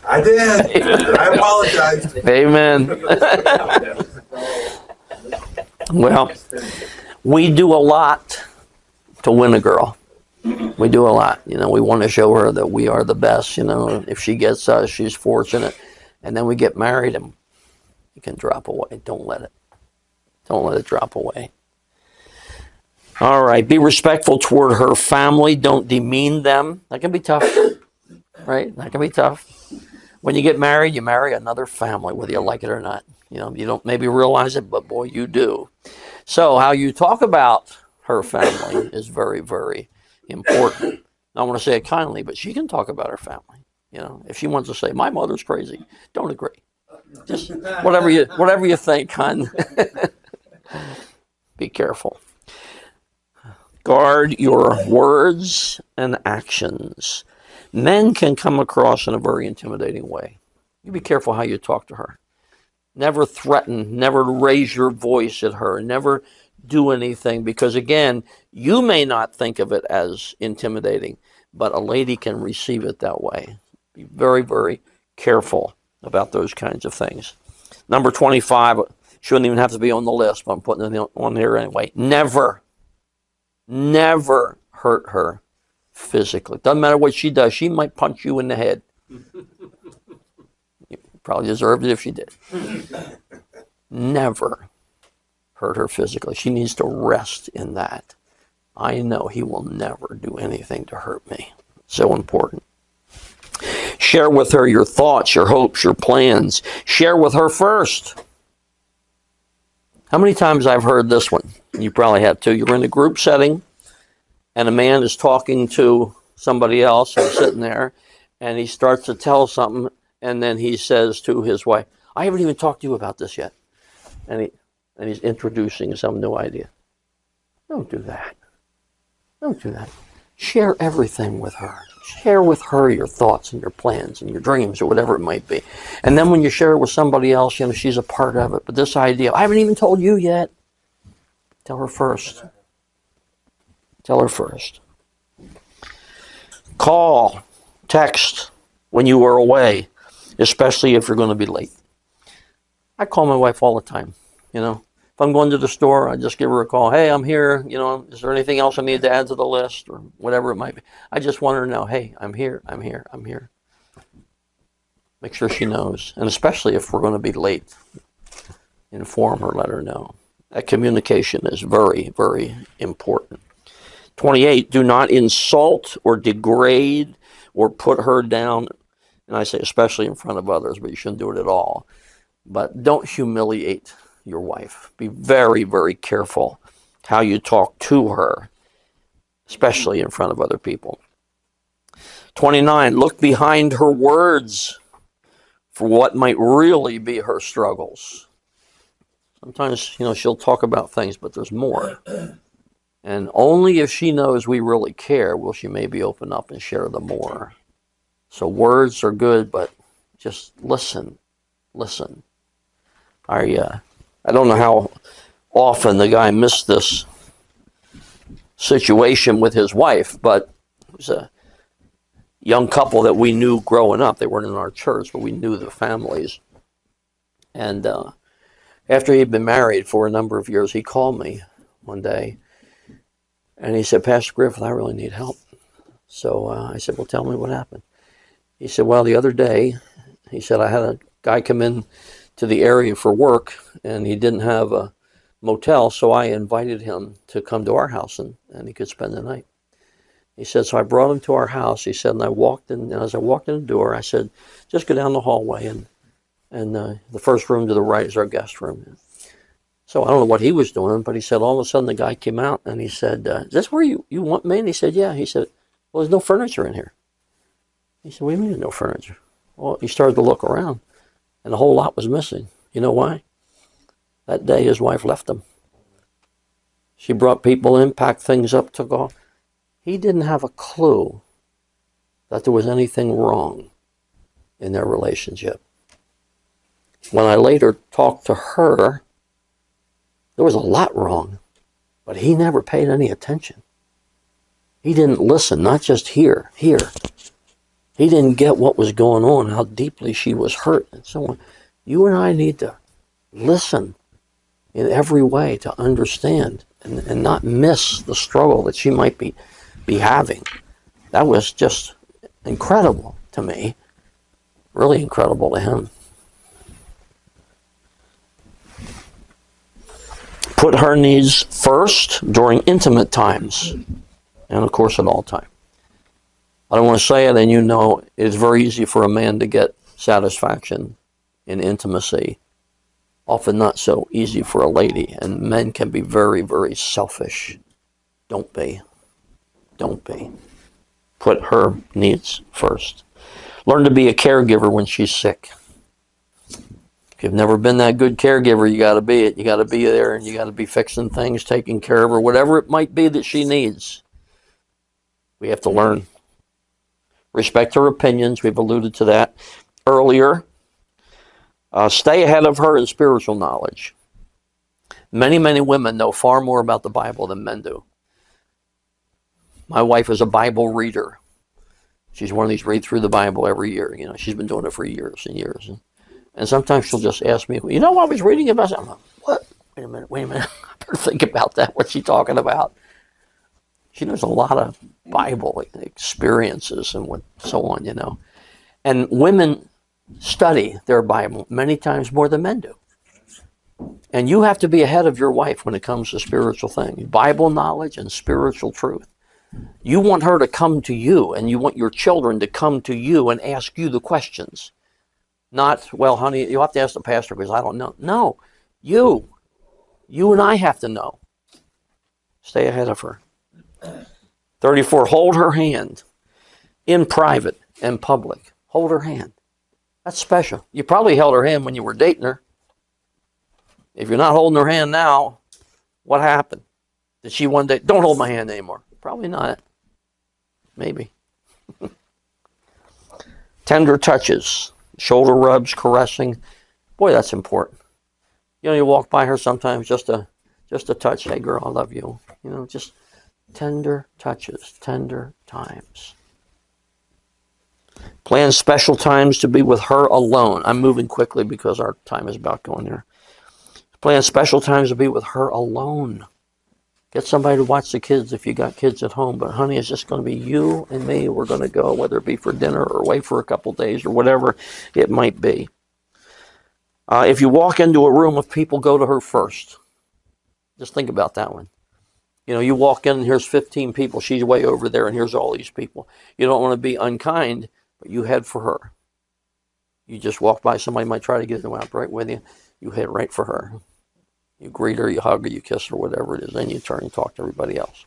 I did. I apologized. Amen. well, we do a lot to win a girl. We do a lot. You know, we want to show her that we are the best. You know, if she gets us, she's fortunate. And then we get married and it can drop away. Don't let it. Don't let it drop away. All right. Be respectful toward her family. Don't demean them. That can be tough. Right? That can be tough. When you get married, you marry another family, whether you like it or not. You know, you don't maybe realize it, but boy, you do. So, how you talk about her family is very, very important. I want to say it kindly, but she can talk about her family. You know, if she wants to say my mother's crazy, don't agree. Just whatever you whatever you think, hon. Be careful. Guard your words and actions. Men can come across in a very intimidating way. You be careful how you talk to her. Never threaten, never raise your voice at her, never do anything because, again, you may not think of it as intimidating, but a lady can receive it that way. Be very, very careful about those kinds of things. Number 25 shouldn't even have to be on the list, but I'm putting it on here anyway. Never, never hurt her physically. Doesn't matter what she does, she might punch you in the head. You probably deserved it if she did. Never hurt her physically. She needs to rest in that. I know he will never do anything to hurt me. So important. Share with her your thoughts, your hopes, your plans. Share with her first. How many times I've heard this one? You probably have too. You're in a group setting, and a man is talking to somebody else who's sitting there, and he starts to tell something, and then he says to his wife, "I haven't even talked to you about this yet," and he and he's introducing some new idea. Don't do that. Don't do that. Share everything with her. Share with her your thoughts and your plans and your dreams or whatever it might be. And then when you share it with somebody else, you know, she's a part of it. But this idea, I haven't even told you yet. Tell her first. Tell her first. Call, text when you are away, especially if you're going to be late. I call my wife all the time. You know, I'm going to the store, I just give her a call. Hey, I'm here. You know, is there anything else I need to add to the list or whatever it might be? I just want her to know, hey, I'm here, I'm here, I'm here. Make sure she knows, and especially if we're going to be late, inform her, let her know. That communication is very, very important. 28, do not insult or degrade or put her down. And I say especially in front of others, but you shouldn't do it at all. But don't humiliate your wife. Be very, very careful how you talk to her, especially in front of other people. 29, look behind her words for what might really be her struggles. Sometimes, you know, she'll talk about things, but there's more. And only if she knows we really care will she maybe open up and share the more. So words are good, but just listen, listen. I uh, I don't know how often the guy missed this situation with his wife, but it was a young couple that we knew growing up. They weren't in our church, but we knew the families. And uh, after he'd been married for a number of years, he called me one day and he said, Pastor Griffith, I really need help. So uh, I said, Well, tell me what happened. He said, Well, the other day, he said, I had a guy come in to the area for work and he didn't have a motel, so I invited him to come to our house and, and he could spend the night. He said, So I brought him to our house. He said, and I walked in, and as I walked in the door, I said, Just go down the hallway and and uh, the first room to the right is our guest room. So I don't know what he was doing, but he said all of a sudden the guy came out and he said, uh, "Is this where you, you want me?" And he said, "Yeah." He said, "Well, there's no furniture in here." He said, "What do you mean no furniture?" Well, he started to look around, and a whole lot was missing. You know why? That day his wife left him. She brought people in, packed things up, took off. He didn't have a clue that there was anything wrong in their relationship. When I later talked to her, there was a lot wrong, but he never paid any attention. He didn't listen, not just here, here. He didn't get what was going on, how deeply she was hurt, and so on. You and I need to listen in every way to understand and, and not miss the struggle that she might be, be having. That was just incredible to me, really incredible to him. Put her needs first during intimate times, and of course at all time. I don't want to say it, and you know it's very easy for a man to get satisfaction in intimacy. Often not so easy for a lady, and men can be very, very selfish. Don't be. Don't be. Put her needs first. Learn to be a caregiver when she's sick. If you've never been that good caregiver, you got to be it. You got to be there and you got to be fixing things, taking care of her, whatever it might be that she needs. We have to learn. Respect her opinions. We've alluded to that earlier. Uh, stay ahead of her in spiritual knowledge. Many, many women know far more about the Bible than men do. My wife is a Bible reader. She's one of these read through the Bible every year. You know, she's been doing it for years and years. And, and sometimes she'll just ask me, you know, what I was reading about. I'm like, what? Wait a minute, wait a minute. I better think about that. What's she talking about? She knows a lot of Bible experiences and what, so on, you know. And women study their Bible many times more than men do. And you have to be ahead of your wife when it comes to spiritual things, Bible knowledge and spiritual truth. You want her to come to you, and you want your children to come to you and ask you the questions. Not, well, honey, you have to ask the pastor because I don't know. No, you. You and I have to know. Stay ahead of her. 34. Hold her hand in private and public. Hold her hand. That's special. You probably held her hand when you were dating her. If you're not holding her hand now, what happened? Did she one day, don't hold my hand anymore? Probably not. Maybe. Tender touches, shoulder rubs, caressing. Boy, that's important. You know, you walk by her sometimes just a just a touch. Hey, girl, I love you. You know, just tender touches, tender times. Plan special times to be with her alone. I'm moving quickly because our time is about going there. Plan special times to be with her alone. Get somebody to watch the kids if you got kids at home. But honey, it's just going to be you and me. We're going to go, whether it be for dinner or away for a couple days or whatever it might be. Uh, if you walk into a room of people, go to her first. Just think about that one. You know, you walk in and here's 15 people. She's way over there, and here's all these people. You don't want to be unkind, but you head for her. You just walk by, somebody might try to get them out right with you. You head right for her. You greet her, you hug her, you kiss her, whatever it is. Then you turn and talk to everybody else.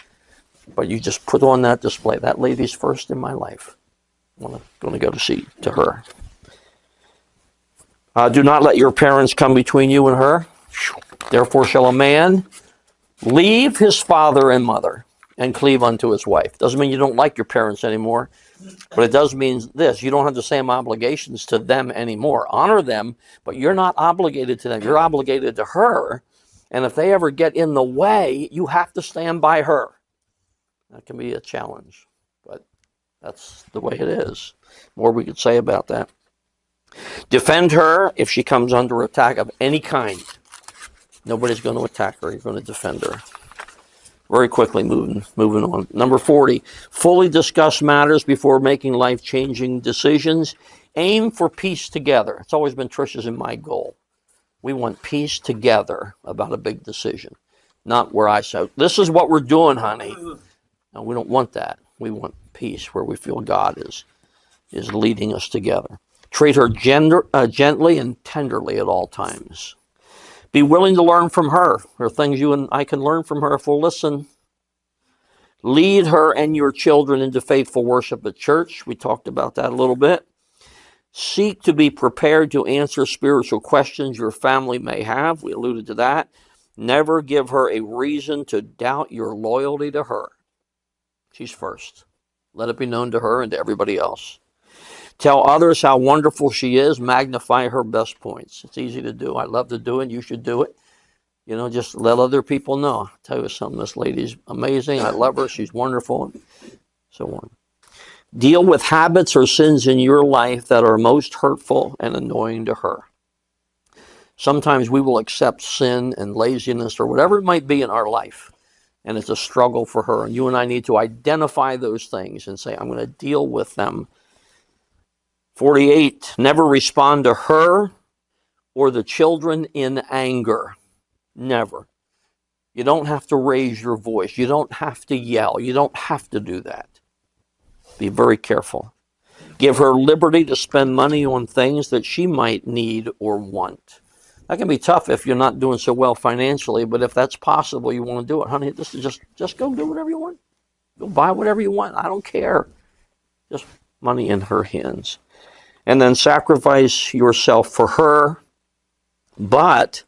But you just put on that display. That lady's first in my life. I'm going to go to see to her. Uh, do not let your parents come between you and her. Therefore shall a man leave his father and mother and cleave unto his wife. Doesn't mean you don't like your parents anymore, but it does mean this you don't have the same obligations to them anymore. Honor them, but you're not obligated to them. You're obligated to her. And if they ever get in the way, you have to stand by her. That can be a challenge, but that's the way it is. More we could say about that. Defend her if she comes under attack of any kind. Nobody's going to attack her. You're going to defend her. Very quickly moving moving on. Number 40, fully discuss matters before making life-changing decisions. Aim for peace together. It's always been Trisha's and my goal. We want peace together about a big decision, not where I say, this is what we're doing, honey. No, we don't want that. We want peace where we feel God is, is leading us together. Treat her gender, uh, gently and tenderly at all times. Be willing to learn from her. There are things you and I can learn from her if we'll listen. Lead her and your children into faithful worship at church. We talked about that a little bit. Seek to be prepared to answer spiritual questions your family may have. We alluded to that. Never give her a reason to doubt your loyalty to her. She's first. Let it be known to her and to everybody else. Tell others how wonderful she is. Magnify her best points. It's easy to do. I love to do it. You should do it. You know, just let other people know. I'll tell you something. This lady's amazing. I love her. She's wonderful. So on. Deal with habits or sins in your life that are most hurtful and annoying to her. Sometimes we will accept sin and laziness or whatever it might be in our life, and it's a struggle for her. And you and I need to identify those things and say, I'm going to deal with them 48. Never respond to her or the children in anger. Never. You don't have to raise your voice. You don't have to yell. You don't have to do that. Be very careful. Give her liberty to spend money on things that she might need or want. That can be tough if you're not doing so well financially, but if that's possible, you want to do it, honey. This is just just go do whatever you want. Go buy whatever you want. I don't care. Just money in her hands and then sacrifice yourself for her, but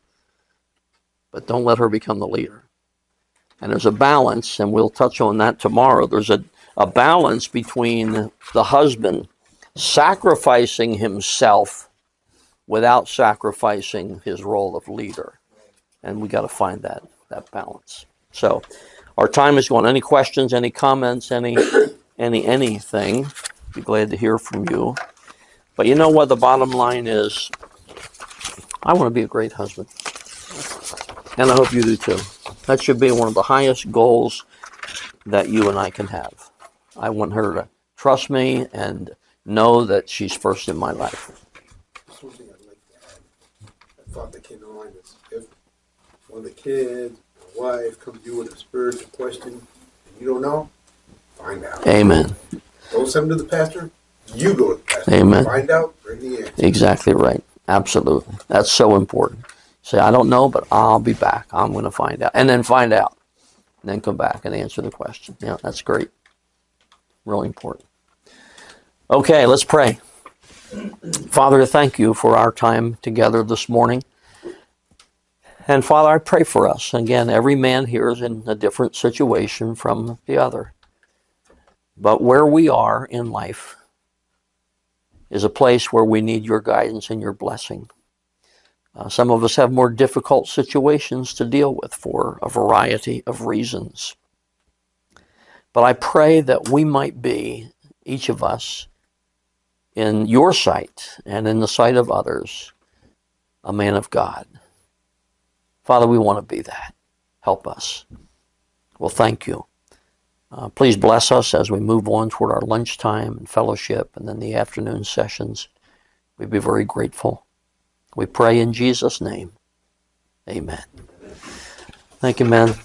but don't let her become the leader. And there's a balance, and we'll touch on that tomorrow. There's a, a balance between the husband sacrificing himself without sacrificing his role of leader. And we got to find that that balance. So our time is gone. Any questions, any comments, any any anything? Be glad to hear from you. But you know what? The bottom line is I want to be a great husband. And I hope you do too. That should be one of the highest goals that you and I can have. I want her to trust me and know that she's first in my life. Something I'd like to add. A thought that came to mind is if one of the kids, my wife, comes to you with a spiritual question and you don't know, find out. Amen. Don't send them to the pastor. You go to the pastor. Amen. Find out, bring the answer. Exactly right. Absolutely. That's so important. Say, I don't know, but I'll be back. I'm going to find out. And then find out. And then come back and answer the question. Yeah, that's great. Really important. Okay, let's pray. Father, thank you for our time together this morning. And Father, I pray for us. Again, every man here is in a different situation from the other. But where we are in life is a place where we need your guidance and your blessing. Uh, some of us have more difficult situations to deal with for a variety of reasons. But I pray that we might be, each of us, in your sight and in the sight of others, a man of God. Father, we want to be that. Help us. Well, thank you. Uh, please bless us as we move on toward our lunchtime and fellowship and then the afternoon sessions. We'd be very grateful. We pray in Jesus' name. Amen. Thank you, man.